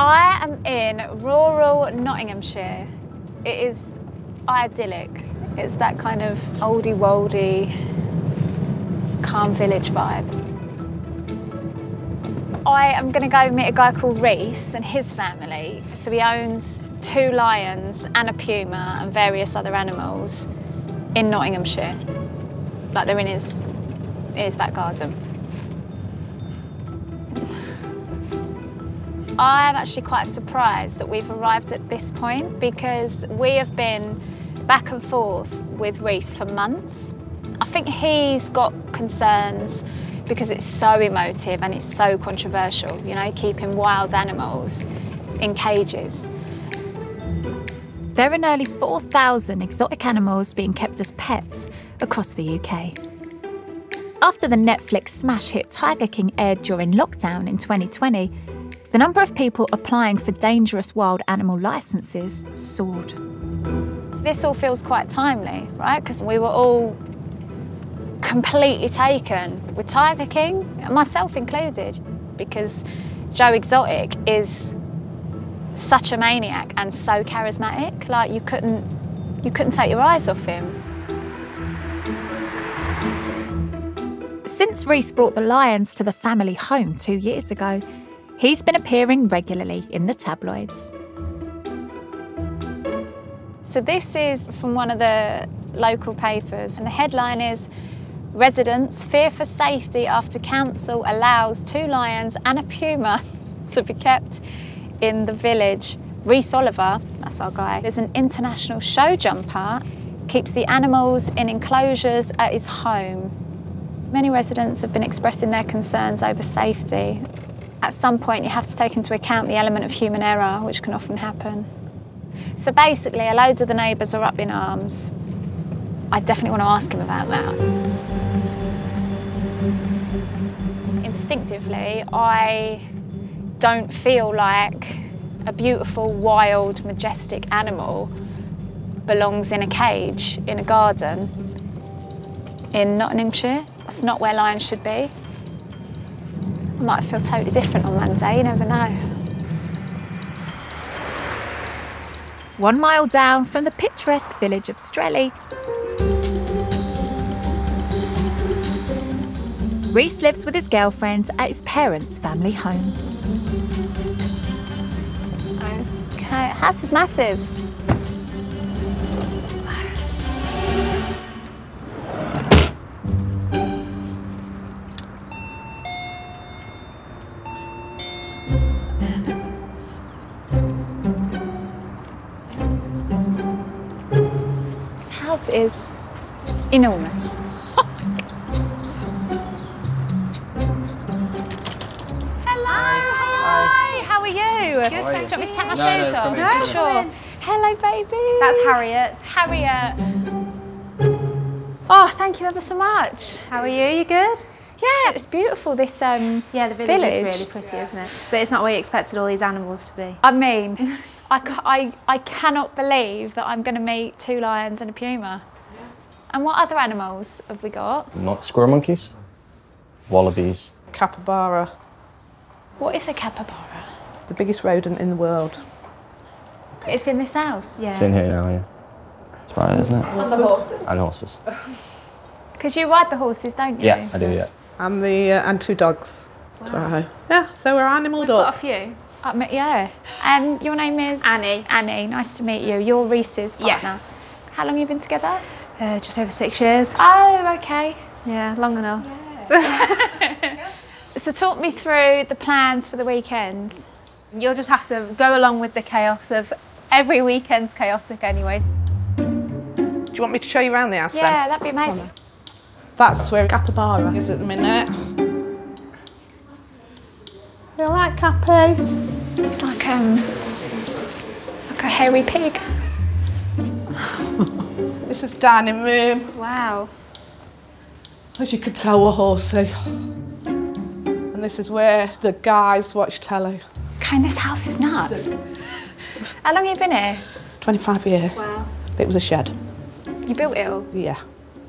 I am in rural Nottinghamshire. It is idyllic. It's that kind of oldie woldy, calm village vibe. I am going to go meet a guy called Reece and his family. So he owns two lions and a puma and various other animals in Nottinghamshire. Like they're in his, in his back garden. I'm actually quite surprised that we've arrived at this point because we have been back and forth with Reece for months. I think he's got concerns because it's so emotive and it's so controversial, you know, keeping wild animals in cages. There are nearly 4,000 exotic animals being kept as pets across the UK. After the Netflix smash hit Tiger King aired during lockdown in 2020, the number of people applying for dangerous wild animal licences soared. This all feels quite timely, right? Because we were all completely taken with Tiger King, myself included, because Joe Exotic is such a maniac and so charismatic. Like you couldn't, you couldn't take your eyes off him. Since Reece brought the lions to the family home two years ago, he's been appearing regularly in the tabloids. So this is from one of the local papers, and the headline is Residents fear for safety after council allows two lions and a puma to be kept in the village. Reece Oliver, that's our guy, is an international show jumper, keeps the animals in enclosures at his home. Many residents have been expressing their concerns over safety. At some point, you have to take into account the element of human error, which can often happen. So basically, loads of the neighbours are up in arms. I definitely want to ask him about that. Instinctively, I don't feel like a beautiful, wild, majestic animal belongs in a cage in a garden in Nottinghamshire. That's not where lions should be. I might feel totally different on Monday, you never know. One mile down from the picturesque village of Strelley, Reece lives with his girlfriend at his parents' family home. Okay, house is massive. This is enormous. Hello, hi. How are you? Good, Do you want me to take my No, no, shoes come off? in, come in. sure. Hello, baby. That's Harriet. Harriet. Oh, thank you ever so much. How are you? You good? Yeah, it's beautiful. This um. Yeah, the village, Village? is really pretty, isn't it? But it's not where you expected all these animals to be. I mean, I, I, I cannot believe that I'm going to meet two lions and a puma. And what other animals have we got? Not squirrel monkeys, wallabies. Capybara, What is a capybara? the biggest rodent in the world. It's in this house. Yeah. It's in here now, yeah. It's right, isn't it? And the horses. And horses. Because you ride the horses, don't you? Yeah, I do, yeah. And the uh, and two dogs. So, yeah, so we're animaled Got a up. few. I mean, yeah. And your name is? Annie. Annie, nice to meet you. You're Reece's partner. Yes. How long have you been together? Uh, just over six years. Oh, okay. Yeah, long enough. Yeah. So talk me through the plans for the weekend. You'll just have to go along with the chaos of every weekend's chaotic, anyways. Do you want me to show you around the house Yeah, then? that'd be amazing. That's where Capybara is at the minute. You alright, Cappy? It's like um, like a hairy pig. This is dining room. Wow. As you could tell, we're horsey. And this is where the guys watch telly. Okay, this house is nuts. How long have you been here? 25 years. Wow. It was a shed. You built it all? Yeah.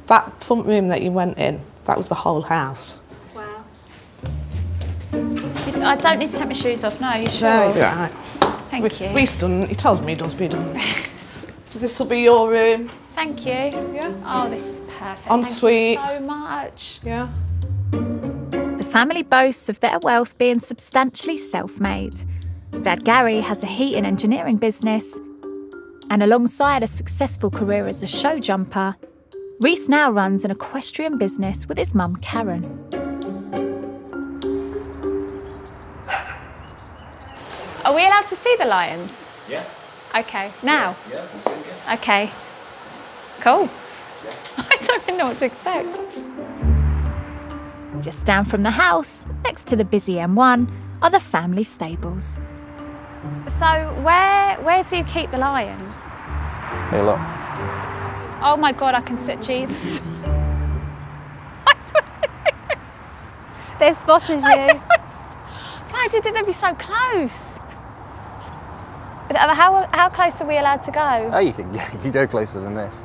That front room that you went in, that was the whole house. Wow. Should we I don't need to take my shoes off. No, you sure? No, you're right. Thank you. Reece done, he tells me he does, be done. so this will be your room. Thank you. Yeah. Oh, this is perfect. Ensuite. Thank you so much. Yeah. The family boasts of their wealth being substantially self made. Dad Gary has a heating engineering business, and alongside a successful career as a show jumper, Reece now runs an equestrian business with his mum Karen. Are we allowed to see the lions? Yeah. Okay. Now? Yeah, that's it, yeah. Okay. Cool. I don't even know what to expect. Just down from the house, next to the busy M1, are the family stables. So where where do you keep the lions? Hey, look. Oh my god, I can sit Jesus. They've spotted you. Guys, you think they'd be so close? Uh, how, how close are we allowed to go? Oh, you can, you can go closer than this.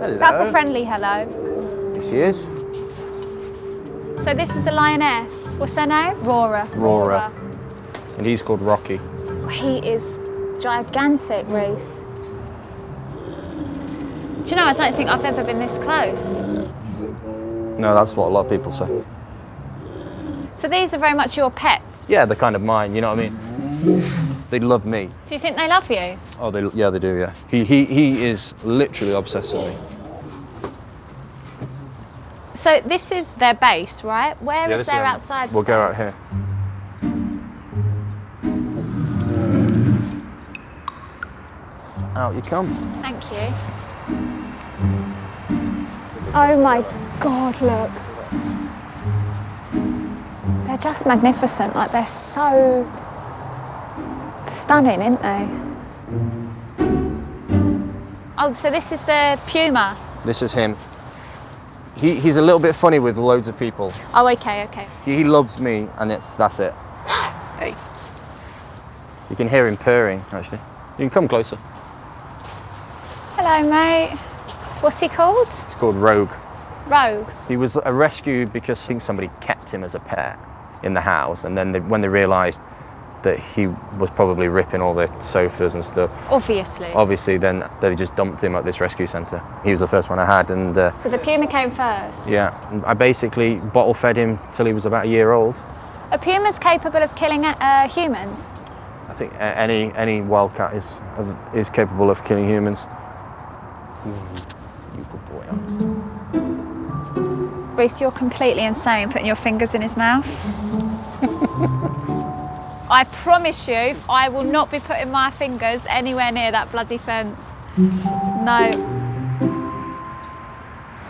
Hello. That's a friendly hello. Here she is. So this is the lioness. What's her name? Rora. Rora. And he's called Rocky. He is gigantic, hmm. Reece. Do you know, I don't think I've ever been this close. No, that's what a lot of people say. So these are very much your pets. Yeah, they're kind of mine, you know what I mean? They love me. Do you think they love you? Oh, they, yeah, they do, yeah. He, he, he is literally obsessed with me. So this is their base, right? Where Yeah, is their is- um, outside We'll go out here. Out you come. Thank you. Oh my God, look. They're just magnificent. Like they're so stunning, aren't they? Oh, so this is the puma. This is him. He, he's a little bit funny with loads of people. Oh, okay, okay. He, he loves me, and it's that's it. Hey. You can hear him purring, actually. You can come closer. Hello, mate. What's he called? He's called Rogue. Rogue. He was rescued because I think somebody kept him as a pet in the house, and then they, when they realised that he was probably ripping all the sofas and stuff, Obviously. obviously then they just dumped him at this rescue centre. He was the first one I had, and uh, So the puma came first. yeah, I basically bottle fed him till he was about a year old. Are pumas capable of killing uh, humans? I think a- any any wildcat is is capable of killing humans. You Reece, you're completely insane putting your fingers in his mouth. I promise you, I will not be putting my fingers anywhere near that bloody fence. No.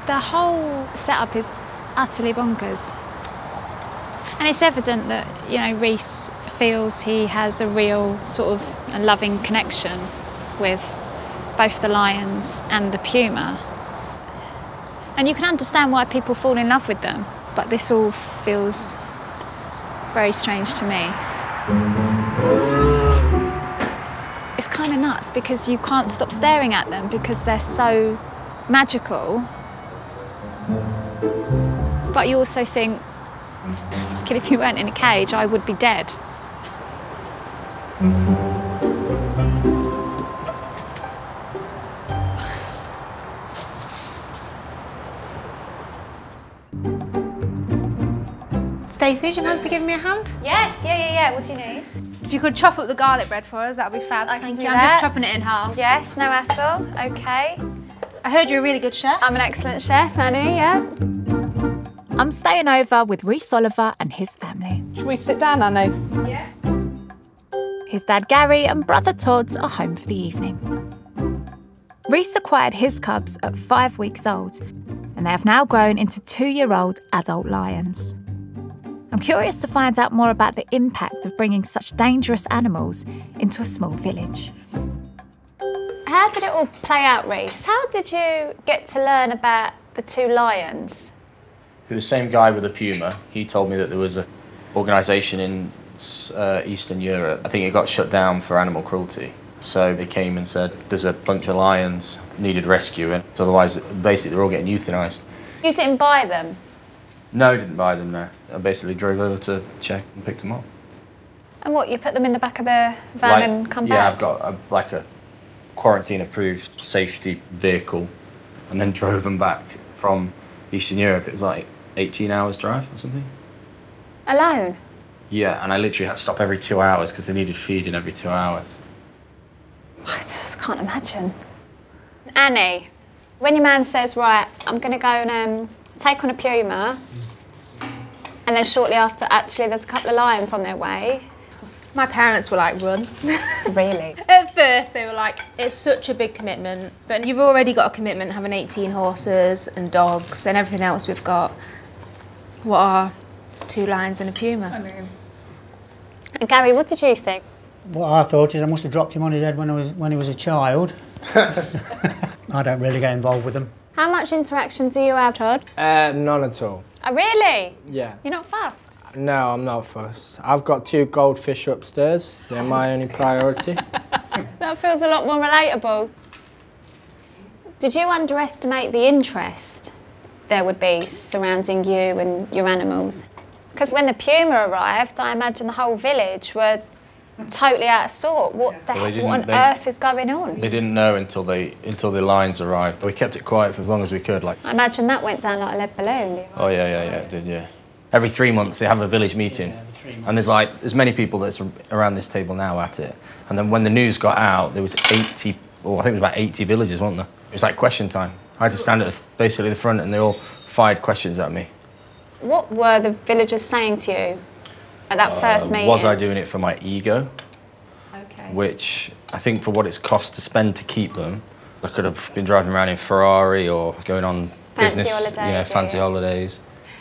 The whole setup is utterly bonkers. And it's evident that, you know, Reece feels he has a real sort of a loving connection with both the lions and the puma. And you can understand why people fall in love with them, but this all feels very strange to me. It's kind of nuts because you can't stop staring at them because they're so magical. But you also think, if you weren't in a cage, I would be dead. Stacey, do you fancy giving me a hand? Yes, yeah, yeah, yeah. What do you need? If you could chop up the garlic bread for us, that would be fab. I can Thank do you. I'm just chopping it in half. Yes, no hassle. Okay. I heard you're a really good chef. I'm an excellent chef, Annie, yeah. I'm staying over with Reece Oliver and his family. Should we sit down, Annie? Yeah. His dad Gary and brother Todd are home for the evening. Reece acquired his cubs at five weeks old, and they have now grown into two year old adult lions. I'm curious to find out more about the impact of bringing such dangerous animals into a small village. How did it all play out, Reece? How did you get to learn about the two lions? Who was the same guy with the puma. He told me that there was a organisation in uh, Eastern Europe. I think it got shut down for animal cruelty. So they came and said there's a bunch of lions that needed rescuing. Otherwise, basically, they're all getting euthanized. You didn't buy them? No, didn't buy them. No, I basically drove over to check and picked them up. And what, you put them in the back of the van Like, and come yeah, back? Yeah, I've got a, like a quarantine-approved safety vehicle, and then drove them back from Eastern Europe. It was like 18 hours drive or something. Alone? Yeah, and I literally had to stop every two hours because they needed feeding every two hours. I just can't imagine. Annie, when your man says, right, I'm going to go and um, take on a puma, and then shortly after, actually, there's a couple of lions on their way. My parents were like, run. Really? At first, they were like, it's such a big commitment, but you've already got a commitment having 18 horses and dogs and everything else we've got. What are two lions and a puma? I And Gary, what did you think? What I thought is I must have dropped him on his head when, I was, when he was a child. I don't really get involved with them. How much interaction do you have, Todd? Uh, none at all. Oh, really? Yeah. You're not fussed? No, I'm not fussed. I've got two goldfish upstairs. They're my only priority. That feels a lot more relatable. Did you underestimate the interest there would be surrounding you and your animals? Because when the puma arrived, I imagine the whole village were totally out of sort. What the Well, heck, what on they- earth is going on? They didn't know until they until the lines arrived. We kept it quiet for as long as we could. Like, I imagine that went down like a lead balloon. oh yeah, yeah, yeah, it did, yeah. Every three months they have a village meeting, and there's like there's many people that's around this table now at it. And then when the news got out, there was 80, or I think it was about 80 villages, wasn't there? It was like question time. I had to stand at the, basically the front, and they all fired questions at me. What were the villagers saying to you at that first Uh, meeting? was I doing it for my ego? Okay. which I think for what it's cost to spend to keep them, I could have been driving around in Ferrari or going on Fancy business, holidays, you know, yeah, fancy yeah. holidays.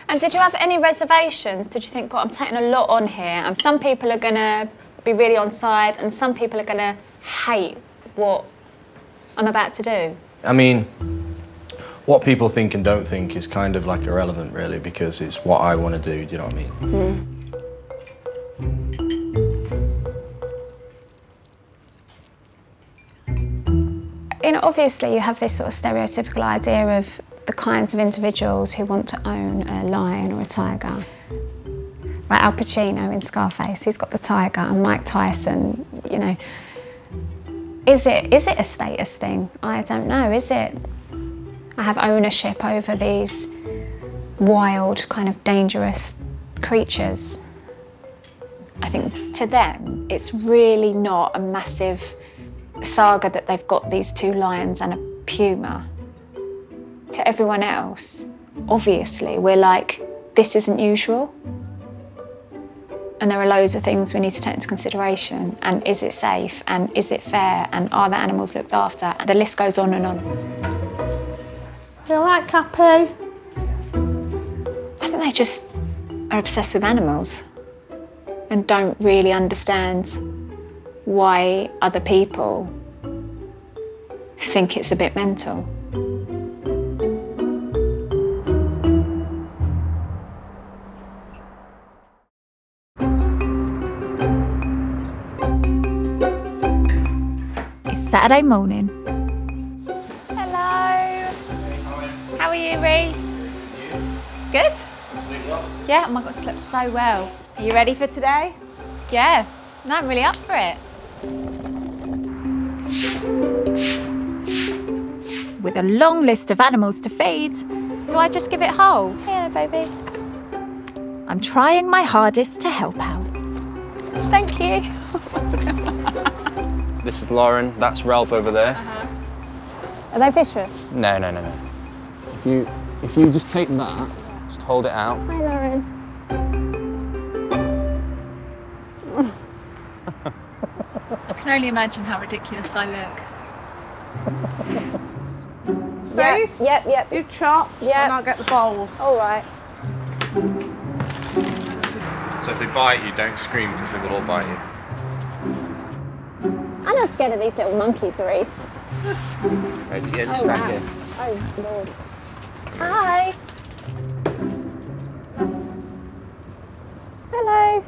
And did you have any reservations? Did you think, God, I'm taking a lot on here, and some people are going to be really on side, and some people are going to hate what I'm about to do? I mean, what people think and don't think is kind of like irrelevant, really, because it's what I want to do. Do you know what I mean? You know, obviously, you have this sort of stereotypical idea of the kinds of individuals who want to own a lion or a tiger. Right, Al Pacino in Scarface, he's got the tiger, and Mike Tyson, you know. Is it, is it a status thing? I don't know, is it? I have ownership over these wild, kind of dangerous creatures. I think to them, it's really not a massive saga that they've got these two lions and a puma. To everyone else, obviously, we're like, this isn't usual. And there are loads of things we need to take into consideration. And is it safe? And is it fair? And are the animals looked after? And the list goes on and on. You all right, Cappy? I think they just are obsessed with animals and don't really understand why other people think it's a bit mental. It's Saturday morning. Hello. How are you, Reece? Good? Yeah, oh my god, I slept so well. Are you ready for today? Yeah, no, I'm really up for it. With a long list of animals to feed, Do I just give it whole? Yeah, baby. I'm trying my hardest to help out. Thank you. This is Lauren. That's Ralph over there. Uh-huh. Are they vicious? No, no, no, no. If you if you just take that, just hold it out. Hi, Lauren. I can only imagine how ridiculous I look. Stace? Yep, yep. You chop, Yep. and I'll get the bowls. All right. So if they bite you, don't scream because they will all bite you. I'm not scared of these little monkeys, Reece. Right, yeah, just oh, stand here. Oh, Lord. Hi. Hello.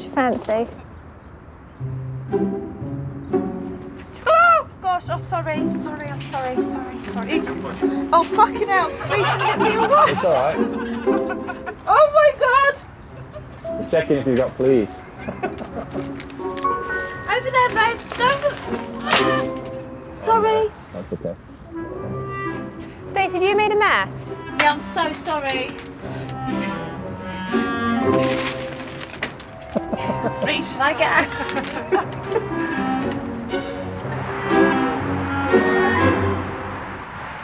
What's your fancy? Oh, gosh, oh sorry, sorry, I'm sorry, sorry, sorry. Oh fucking hell, Mason hit me all right. It's alright. Oh my god! Checking if you've got fleas. Over there, babe. Over. Sorry. That's okay. Stacey, have you made a mess? Yeah, I'm so sorry. Reece, should I get out?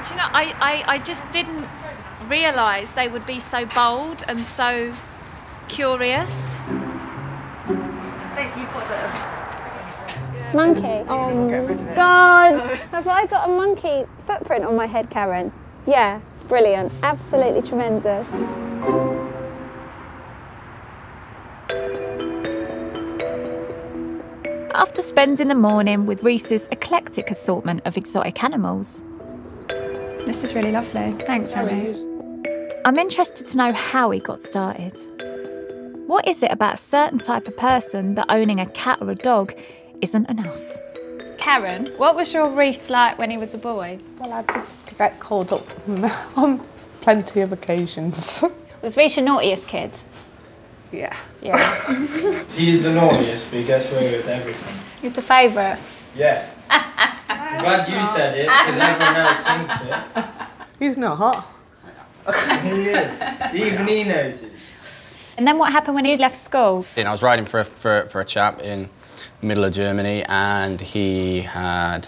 Do you know, I, I, I just didn't realise they would be so bold and so curious. Monkey. Oh God! Have I got a monkey footprint on my head, Karen? Yeah, brilliant. Absolutely tremendous. After spending the morning with Reece's eclectic assortment of exotic animals, This is really lovely. Thanks, Annie. I'm interested to know how he got started. What is it about a certain type of person that owning a cat or a dog isn't enough? Karen, what was your Reece like when he was a boy? Well, I did get called up on plenty of occasions. Was Reece your naughtiest kid? Yeah. Yeah. He's the naughtiest, but he gets away with everything. He's the favourite. Yeah. I'm glad you said it, because everyone else thinks it. He's not hot. He is. Even he knows it. And then what happened when you left school? I was riding for a, for, for a chap in the middle of Germany, and he had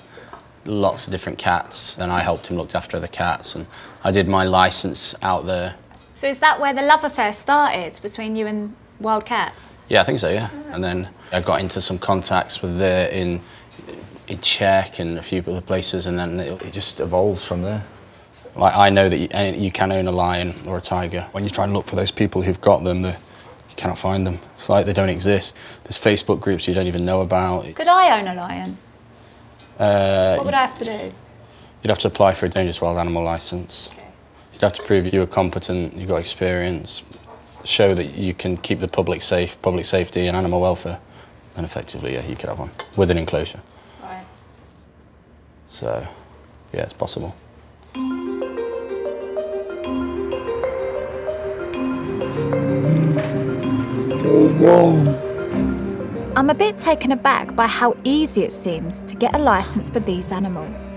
lots of different cats, and I helped him look after the cats, and I did my license out there. So is that where the love affair started between you and Wild Cats? Yeah, I think so. Yeah, and then I got into some contacts with there in in Czech and a few other places, and then it, it just evolves from there. Like I know that you, you can own a lion or a tiger. When you try and look for those people who've got them, the, you cannot find them. It's like they don't exist. There's Facebook groups you don't even know about. Could I own a lion? Uh, What would I have to do? You'd have to apply for a dangerous wild animal license. You'd have to prove you were competent, you've got experience, show that you can keep the public safe, public safety and animal welfare, and effectively, yeah, you could have one with an enclosure. Right. So, yeah, it's possible. I'm a bit taken aback by how easy it seems to get a license for these animals.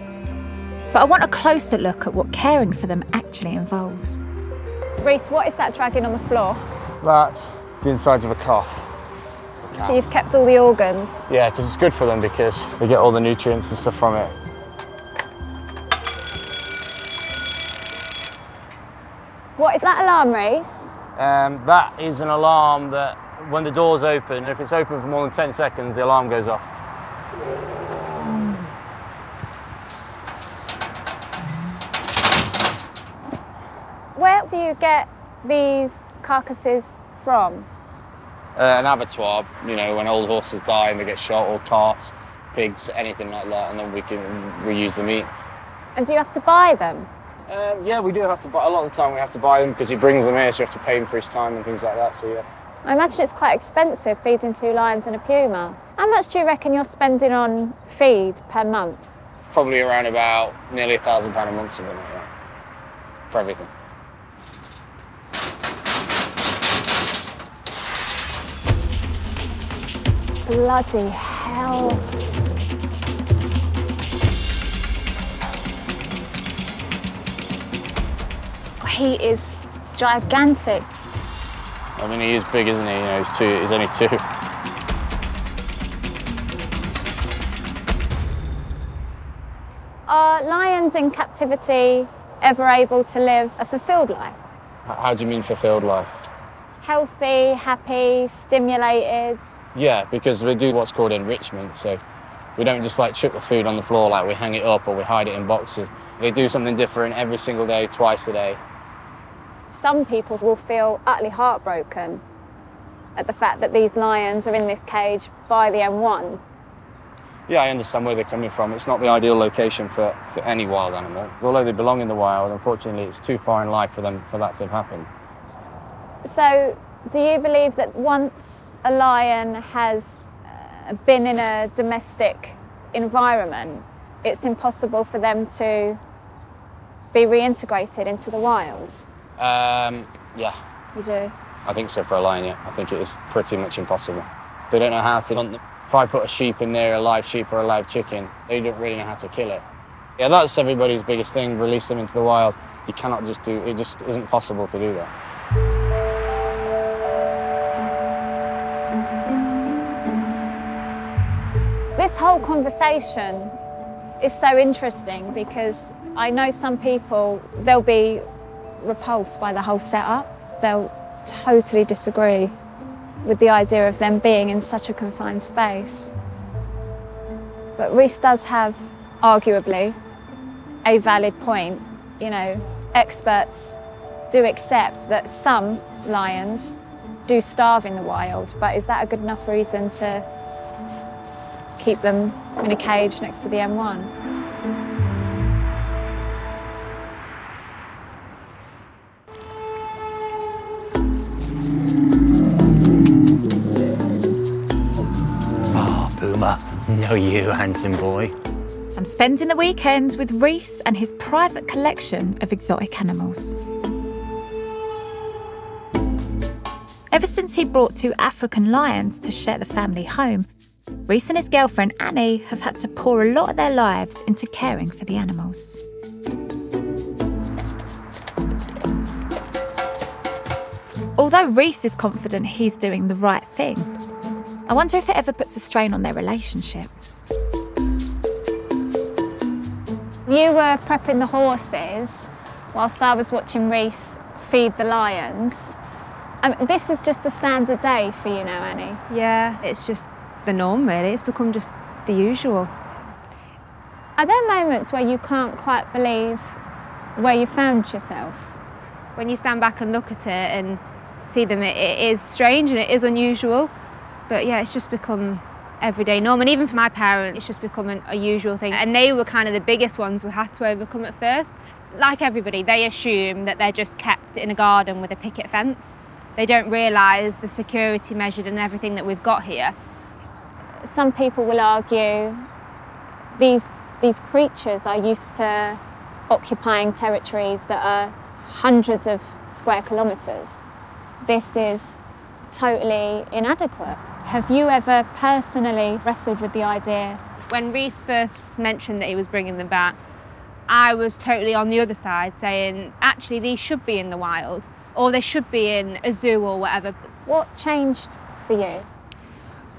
But I want a closer look at what caring for them actually involves. Reece, what is that dragging on the floor? That's the insides of a calf. So you've kept all the organs. Yeah, because it's good for them because they get all the nutrients and stuff from it. What is that alarm, Reece? Um, that is an alarm that when the door's open, if it's open for more than 10 seconds, the alarm goes off. Where do you get these carcasses from? Uh, an abattoir, you know, when old horses die and they get shot, or calves, pigs, anything like that, and then we can reuse the meat. And do you have to buy them? Um, yeah, we do have to buy, a lot of the time we have to buy them because he brings them here, so we have to pay him for his time and things like that, so yeah. I imagine it's quite expensive feeding two lions and a puma. How much do you reckon you're spending on feed per month? Probably around about nearly a thousand pound a month, something like that, for everything. Bloody hell. He is gigantic. I mean, he is big, isn't he? You know, he's two, he's only two. Are lions in captivity ever able to live a fulfilled life? How do you mean fulfilled life? Healthy, happy, stimulated? Yeah, because we do what's called enrichment. So we don't just like chuck the food on the floor like we hang it up or we hide it in boxes. They do something different every single day, twice a day. Some people will feel utterly heartbroken at the fact that these lions are in this cage by the M1. Yeah, I understand where they're coming from. It's not the ideal location for, for any wild animal. Although they belong in the wild, unfortunately, it's too far in life for them for that to have happened. So, do you believe that once a lion has uh, been in a domestic environment, it's impossible for them to be reintegrated into the wild? Um, yeah, You do? I think so for a lion, yeah. I think it is pretty much impossible. They don't know how to hunt them. If I put a sheep in there, a live sheep or a live chicken, they don't really know how to kill it. Yeah, that's everybody's biggest thing, release them into the wild. You cannot just do, it just isn't possible to do that. This whole conversation is so interesting because I know some people, they'll be repulsed by the whole setup. They'll totally disagree with the idea of them being in such a confined space. But Reece does have, arguably, a valid point. You know, experts do accept that some lions do starve in the wild, but is that a good enough reason to keep them in a cage next to the M1? Oh, ah, Boomer. No, you, handsome boy. I'm spending the weekends with Reece and his private collection of exotic animals. Ever since he brought two African lions to share the family home, Reece and his girlfriend Annie have had to pour a lot of their lives into caring for the animals. Although Reece is confident he's doing the right thing, I wonder if it ever puts a strain on their relationship. You were prepping the horses whilst I was watching Reece feed the lions. Um, this is just a standard day for you now, Annie. Yeah, it's just the norm really. It's become just the usual. Are there moments where you can't quite believe where you found yourself? When you stand back and look at it and see them, it, it is strange and it is unusual. But yeah, it's just become everyday norm. And even for my parents, it's just become an, a usual thing. And they were kind of the biggest ones we had to overcome at first. Like everybody, they assume that they're just kept in a garden with a picket fence. They don't realise the security measured and everything that we've got here. Some people will argue these, these creatures are used to occupying territories that are hundreds of square kilometres. This is totally inadequate. Have you ever personally wrestled with the idea? When Reece first mentioned that he was bringing them back, I was totally on the other side saying, actually, these should be in the wild or they should be in a zoo or whatever. What changed for you?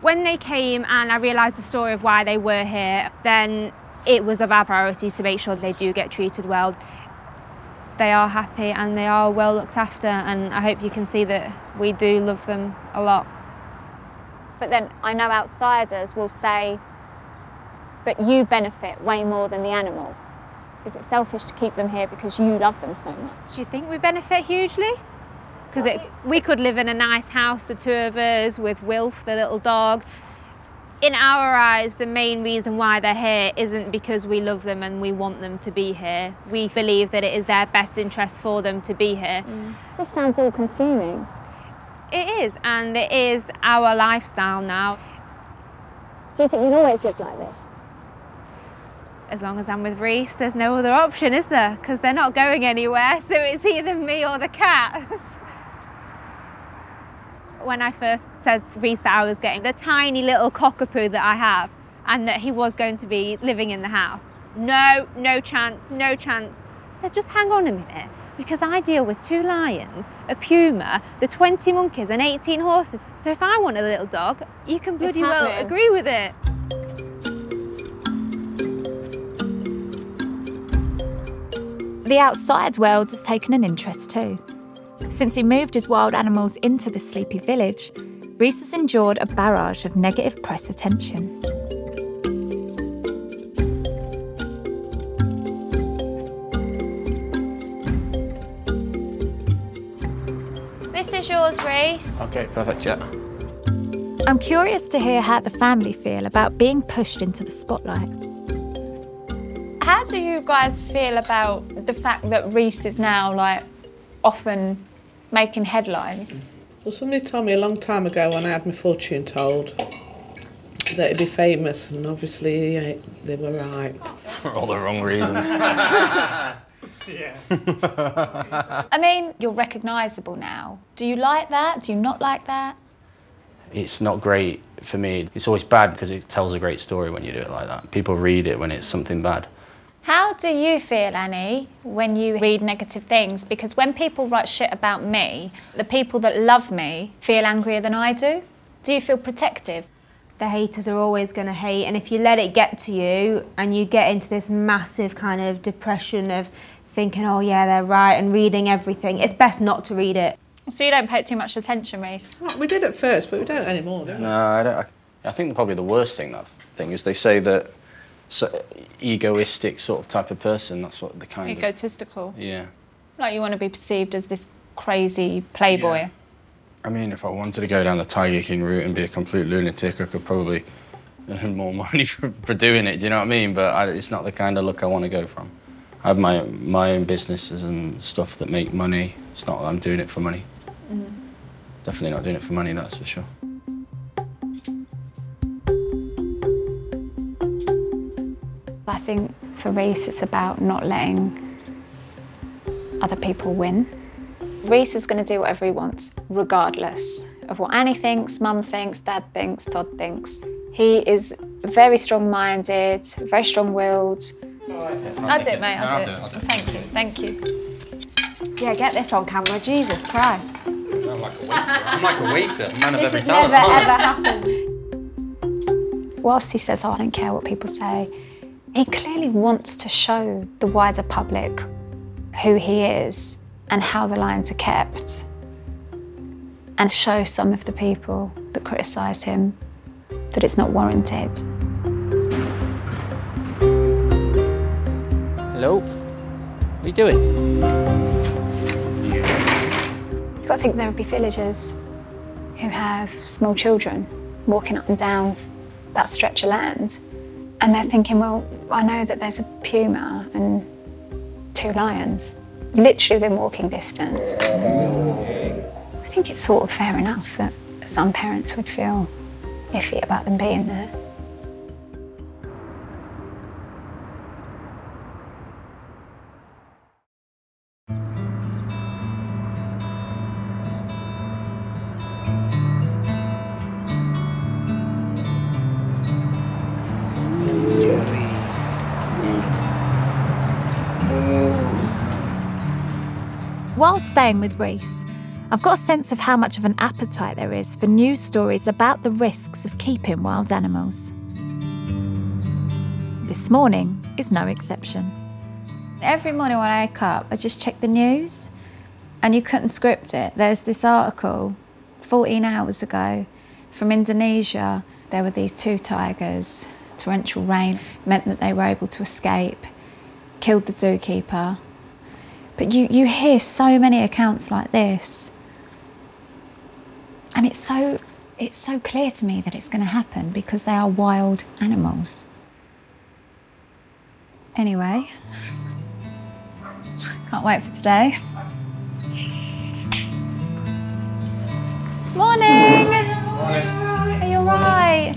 When they came and I realised the story of why they were here, then it was of our priority to make sure they do get treated well. They are happy and they are well looked after, and I hope you can see that we do love them a lot. But then I know outsiders will say, but you benefit way more than the animal. Is it selfish to keep them here because you love them so much? Do you think we benefit hugely? Because we could live in a nice house, the two of us, with Wilf, the little dog. In our eyes, the main reason why they're here isn't because we love them and we want them to be here. We believe that it is their best interest for them to be here. Mm. This sounds all consuming. It is, and it is our lifestyle now. Do you think you'll always live like this? As long as I'm with Reece, there's no other option, is there? Because they're not going anywhere, so it's either me or the cats. when I first said to Reece that I was getting the tiny little cockapoo that I have and that he was going to be living in the house, no, no chance, no chance. I said, just hang on a minute because I deal with two lions, a puma, the 20 monkeys and 18 horses. So if I want a little dog, you can bloody well agree with it. The outside world has taken an interest too. Since he moved his wild animals into the sleepy village, Reece has endured a barrage of negative press attention. This is yours, Reece. Okay, perfect, yeah. I'm curious to hear how the family feel about being pushed into the spotlight. How do you guys feel about the fact that Reece is now like often making headlines? Well, somebody told me a long time ago when I had my fortune told that he'd be famous, and obviously yeah, they were right. For all the wrong reasons. Yeah. I mean, you're recognisable now. Do you like that? Do you not like that? it's not great for me. It's always bad because it tells a great story when you do it like that. People read it when it's something bad. How do you feel, Annie, when you read negative things? Because when people write shit about me, the people that love me feel angrier than I do. Do you feel protective? The haters are always going to hate, and if you let it get to you and you get into this massive kind of depression of thinking, oh yeah, they're right, and reading everything, it's best not to read it. So you don't pay too much attention, Reece? Well, we did at first, but we don't anymore, do we? No, I don't. I, I think probably the worst thing that thing is they say that so, egoistic sort of type of person. That's what the kind of Egotistical. yeah. Like you want to be perceived as this crazy playboy. Yeah. I mean, if I wanted to go down the Tiger King route and be a complete lunatic, I could probably earn more money for, for doing it. Do you know what I mean? But I, it's not the kind of look I want to go from. I have my my own businesses and stuff that make money. It's not that I'm doing it for money. Mm-hmm. Definitely not doing it for money. That's for sure. I think for Reece, it's about not letting other people win. Reece is going to do whatever he wants, regardless of what Annie thinks, Mum thinks, Dad thinks, Todd thinks. He is very strong minded, very strong willed. I'll do it, mate, I'll do it. Thank you, thank you. Yeah, get this on camera, Jesus Christ. I'm like a waiter. I'm like a waiter, man of This every has talent. never ever happened. Whilst he says, oh, I don't care what people say, he clearly wants to show the wider public who he is and how the lions are kept and show some of the people that criticise him that it's not warranted. Hello? What are you doing? You've got to think there would be villagers who have small children walking up and down that stretch of land and they're thinking, well, I know that there's a puma and two lions literally within walking distance. I think it's sort of fair enough that some parents would feel iffy about them being there. While staying with Reece, I've got a sense of how much of an appetite there is for news stories about the risks of keeping wild animals. This morning is no exception. Every morning when I wake up, I just check the news and you couldn't script it. There's this article 14 hours ago from Indonesia. There were these two tigers. Torrential rain meant that they were able to escape, killed the zookeeper. But you, you hear so many accounts like this. And it's so it's so clear to me that it's going to happen because they are wild animals. Anyway, can't wait for today. Morning. Morning. Are you alright?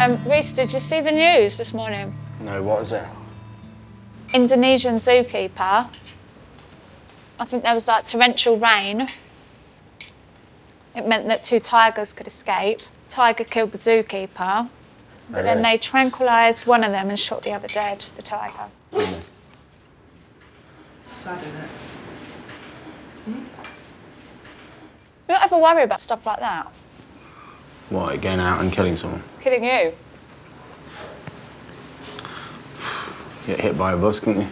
Um, Reece, did you see the news this morning? No, what is it? Indonesian zookeeper. I think there was like torrential rain. It meant that two tigers could escape. Tiger killed the zookeeper, but then they tranquilised one of them and shot the other dead, the tiger. Sad, isn't it? You don't ever worry about stuff like that. What, going out and killing someone? Killing you. Get hit by a bus, couldn't you?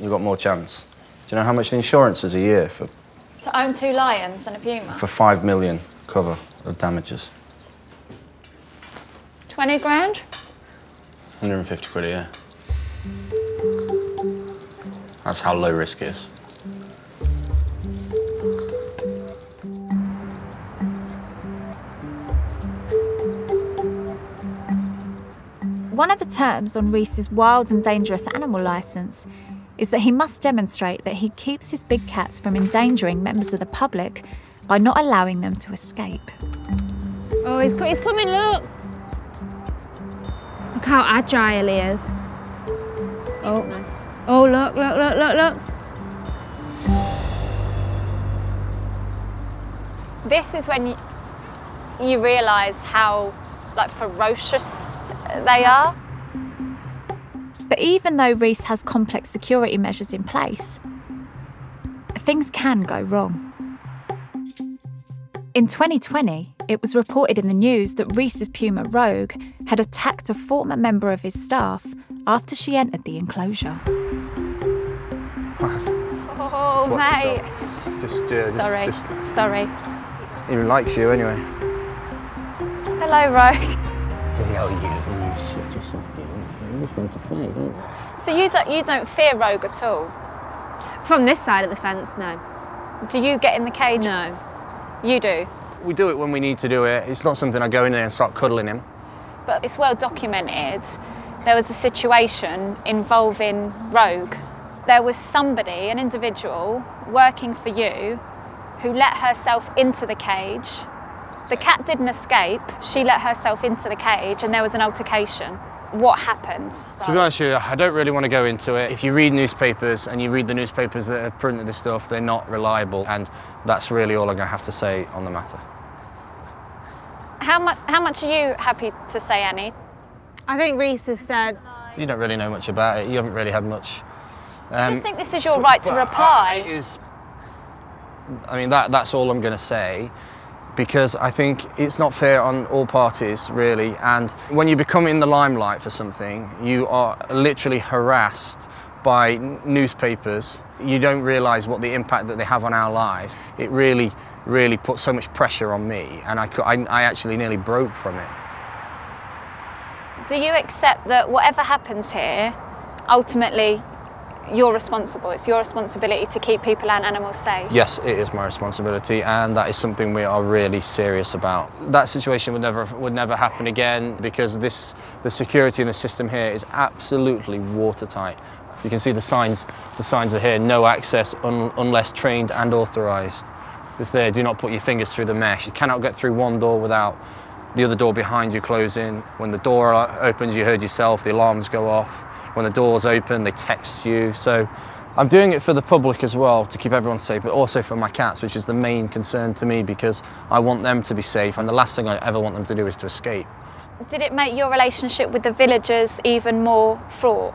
You've got more chance. Do you know how much the insurance is a year for, To own two lions and a puma. for five million cover of damages? 20 grand? 150 quid a year. That's how low risk it is. One of the terms on Reece's wild and dangerous animal licence is that he must demonstrate that he keeps his big cats from endangering members of the public by not allowing them to escape. Oh, he's, he's coming, look! look. how agile he is. Oh, oh, look, look, look, look, look. This is when you, you realise how like ferocious they are. But even though Reece has complex security measures in place, things can go wrong. In 2020, it was reported in the news that Reece's Puma Rogue had attacked a former member of his staff after she entered the enclosure. Oh, watch mate. Just, uh, just, Sorry. just Sorry. he likes you anyway. Hello, Rogue. Hello, you, You just want to play, don't you? So you don't you don't fear Rogue at all? From this side of the fence, no. Do you get in the cage? No. You do. We do it when we need to do it. It's not something I go in there and start cuddling him. But it's well documented. There was a situation involving Rogue. There was somebody, an individual, working for you who let herself into the cage. The cat didn't escape. She let herself into the cage and there was an altercation. What happened? To be honest with you, I don't really want to go into it. If you read newspapers and you read the newspapers that have printed this stuff, they're not reliable, and that's really all I'm going to have to say on the matter. How much, how much are you happy to say, Annie? I think Reece has said, You don't really know much about it. You haven't really had much. I Um, just think this is your right to reply. I- is, I mean, that, that's all I'm going to say because I think it's not fair on all parties, really. And when you become in the limelight for something, you are literally harassed by newspapers. You don't realise what the impact that they have on our lives. It really, really put so much pressure on me, and I, I, I actually nearly broke from it. Do you accept that whatever happens here, ultimately you're responsible? It's your responsibility to keep people and animals safe. Yes, it is my responsibility, and that is something we are really serious about. That situation would never would never happen again because this the security in the system here is absolutely watertight. You can see the signs. The signs are here: no access un, unless trained and authorised. It's there. Do not put your fingers through the mesh. You cannot get through one door without the other door behind you closing. When the door opens, you heard yourself. The alarms go off. When the doors open, they text you. So I'm doing it for the public as well to keep everyone safe, but also for my cats, which is the main concern to me because I want them to be safe. And the last thing I ever want them to do is to escape. Did it make your relationship with the villagers even more fraught?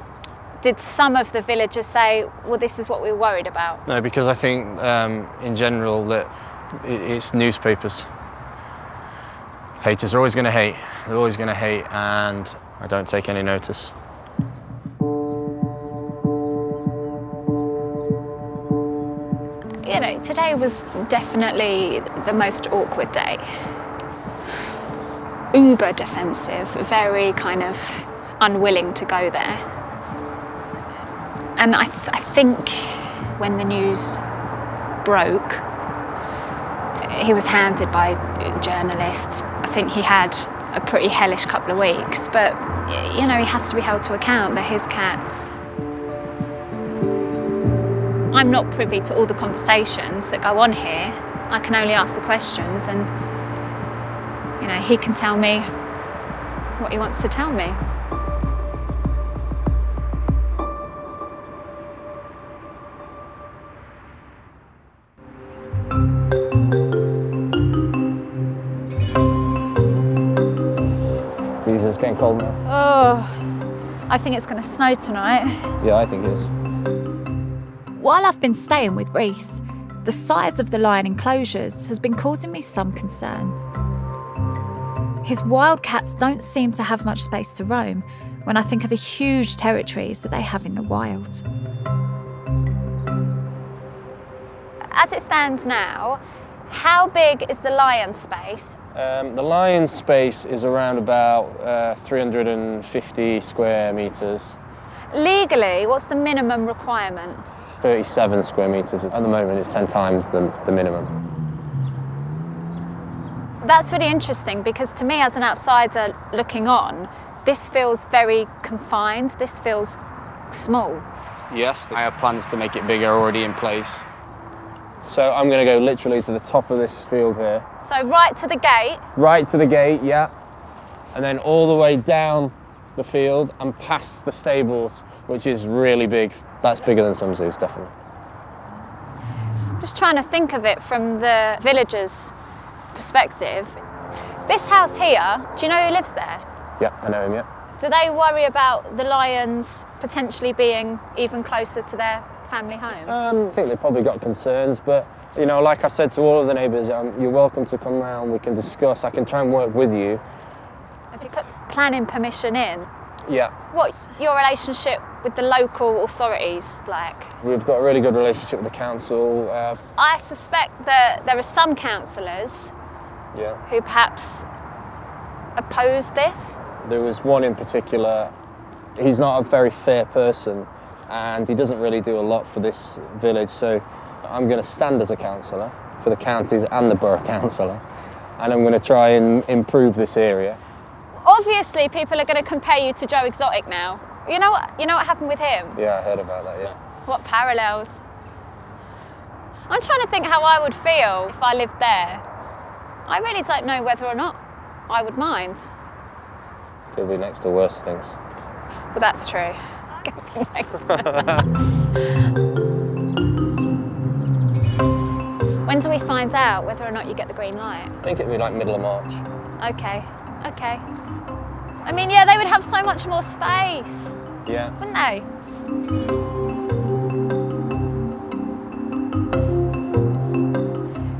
Did some of the villagers say, well, this is what we're worried about? No, because I think um, in general that it's newspapers. Haters are always going to hate. They're always going to hate, and I don't take any notice. You know, today was definitely the most awkward day. Uber defensive, very kind of unwilling to go there. And I, th- I think when the news broke, he was hounded by journalists. I think he had a pretty hellish couple of weeks, but you know, he has to be held to account. They're his cats. I'm not privy to all the conversations that go on here. I can only ask the questions, and you know, he can tell me what he wants to tell me. Jesus, it's getting cold now. Oh, I think it's going to snow tonight. Yeah, I think it is. While I've been staying with Reece, the size of the lion enclosures has been causing me some concern. His wildcats don't seem to have much space to roam when I think of the huge territories that they have in the wild. As it stands now, how big is the lion space? Um, the lion space is around about uh, 350 square metres, Legally, what's the minimum requirement? 37 square metres. At the moment, it's 10 times the, the minimum. That's really interesting because to me, as an outsider looking on, this feels very confined. This feels small. Yes, I have plans to make it bigger already in place. So I'm going to go literally to the top of this field here, So right to the gate, right to the gate, yeah, and then all the way down the field and past the stables, which is really big. That's bigger than some zoos, definitely. I'm just trying to think of it from the villagers' perspective. This house here, do you know who lives there? Yeah, I know him, yeah. Do they worry about the lions potentially being even closer to their family home? Um, I think they've probably got concerns, but you know, like I said to all of the neighbours, um, you're welcome to come round. We can discuss. I can try and work with you. Have you put planning permission in? Yeah, What's your relationship with the local authorities like? we've got a really good relationship with the council. Uh, I suspect that there are some councillors yeah, who perhaps oppose this. there was one in particular. He's not a very fair person, and he doesn't really do a lot for this village. So, I'm going to stand as a councillor for the counties and the borough councillor, and I'm going to try and improve this area. Obviously, people are going to compare you to Joe Exotic now. You know what? You know what happened with him? Yeah, I heard about that. Yeah. What parallels? I'm trying to think how I would feel if I lived there. I really don't know whether or not I would mind. Could be next to worse things. Well, that's true. When do we find out whether or not you get the green light? I think it'd be like middle of March. Okay, okay. I mean, yeah, they would have so much more space, Yeah. wouldn't they?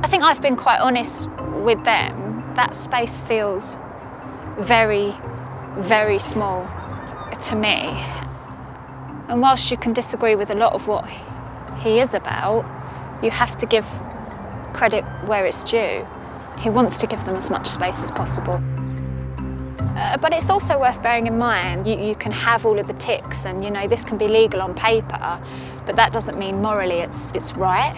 I think I've been quite honest with them. That space feels very, very small to me. And whilst you can disagree with a lot of what he is about, you have to give credit where it's due. He wants to give them as much space as possible. Uh, but it's also worth bearing in mind you, you can have all of the ticks and you know this can be legal on paper but that doesn't mean morally it's, it's right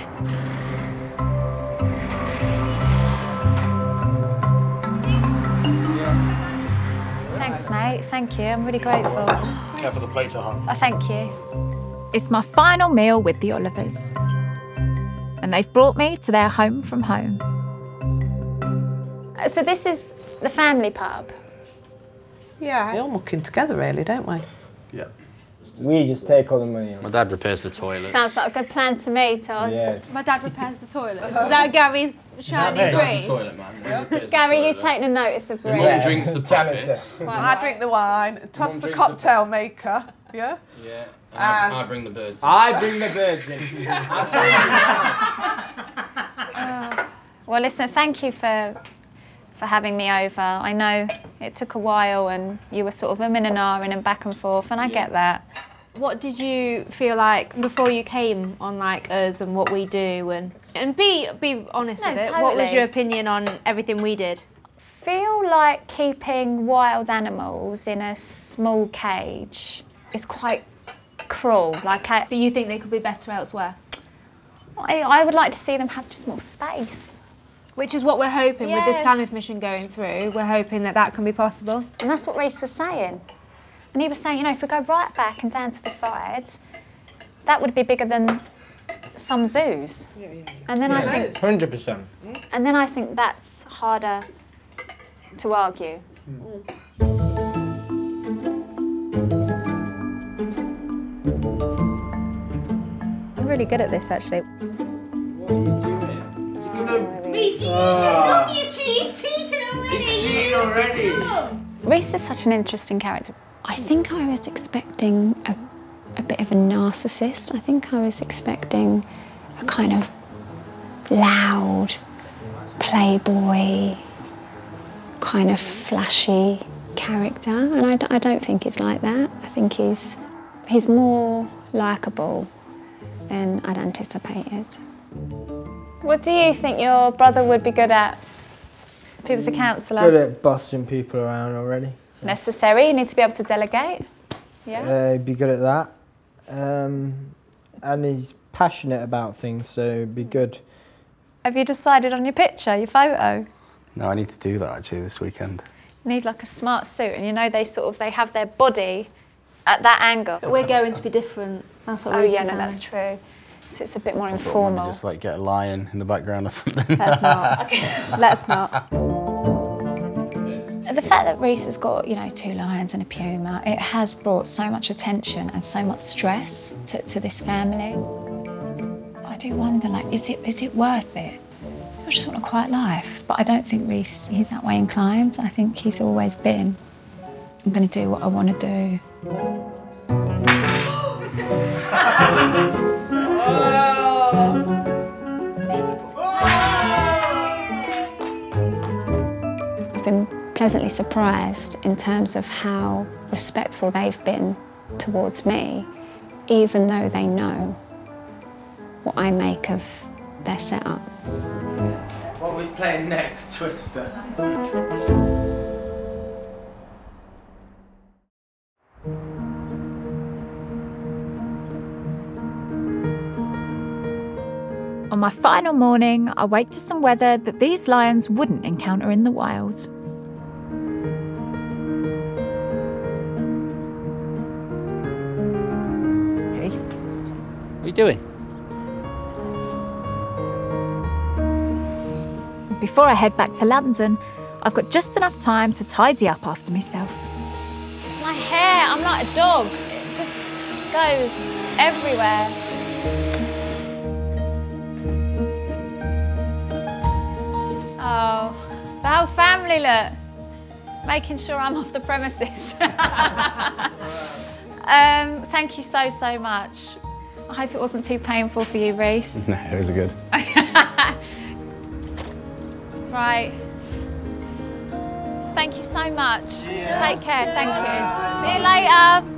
thanks mate thank you i'm really grateful Careful, the plates are hot. oh, thank you It's my final meal with the Olivers. And they've brought me to their home from home. Uh, so this is the family pub Yeah, we're all mucking together, really, don't we? Yeah. We just take all the money. My dad repairs the toilets. sounds like a good plan to me todd Yes. My dad repairs the toilets. Is that Gary's shiny green? toilet man. gary you taking notice of Bree. Yeah. drinks the Janitor. profits. I drink the wine, toss Mum the drinks the- cocktail maker, yeah? Yeah. I- I bring the birds. I bring the birds in. Well, listen, thank you for for having me over. I know it took a while, and you were sort of umming and ahhing and back and forth, and I get that. What did you feel like before you came on like us and what we do and and be be honest No, with it. What was your opinion on everything we did? Feel like keeping wild animals in a small cage is quite cruel. Like I, But you think they could be better elsewhere? I, I would like to see them have just more space, Which is what we're hoping with this Yeah. planning permission going through. We're hoping that that can be possible. and that's what Reece was saying. And he was saying, you know, if we go right back and down to the sides, that would be bigger than some zoos. And then I think Hundred percent. And then I think that's harder to argue. I'm really good at this actually. Reece is such an interesting character. I think I was expecting a, a bit of a narcissist. I think I was expecting a kind of loud, playboy, kind of flashy character, and I, d- I don't think he's like that. I think he's he's more likable than I'd anticipated. What do you think your brother would be good at? If he was a counsellor? Good at bossing people around already. Necessary. You need to be able to delegate. Yeah. Uh, he'd be good at that. Um, and he's passionate about things, so it'd be good. Have you decided on your picture, your photo? No, I need to do that actually this weekend. You need like a smart suit, and you know they sort of they have their body at that angle. We're going to be different. That's what Oh Reece yeah, is no, that's true. So it's a bit more Maybe informal. just like get a lion in the background or something. Let's not. Let's not. The fact that Reece has got, you know, two lions and a puma, it has brought so much attention and so much stress to, to this family. I do wonder, like, is it is it worth it? I just want a quiet life, but I don't think Reece he's that way inclined. I think he's always been. I'm going to do what I want to do. I've been pleasantly surprised in terms of how respectful they've been towards me, even though they know what I make of their setup. What are we playing next, Twister? On my final morning, I wake to some weather that these lions wouldn't encounter in the wild. Hey, what are you doing? Before I head back to London, I've got just enough time to tidy up after myself. It's my hair. I'm like a dog. It just goes everywhere. Oh, the whole family look. Making sure I'm off the premises. um, thank you so, so much. I hope it wasn't too painful for you, Reece. No, it was good. Right. Thank you so much. Take care. Thank you. See you later.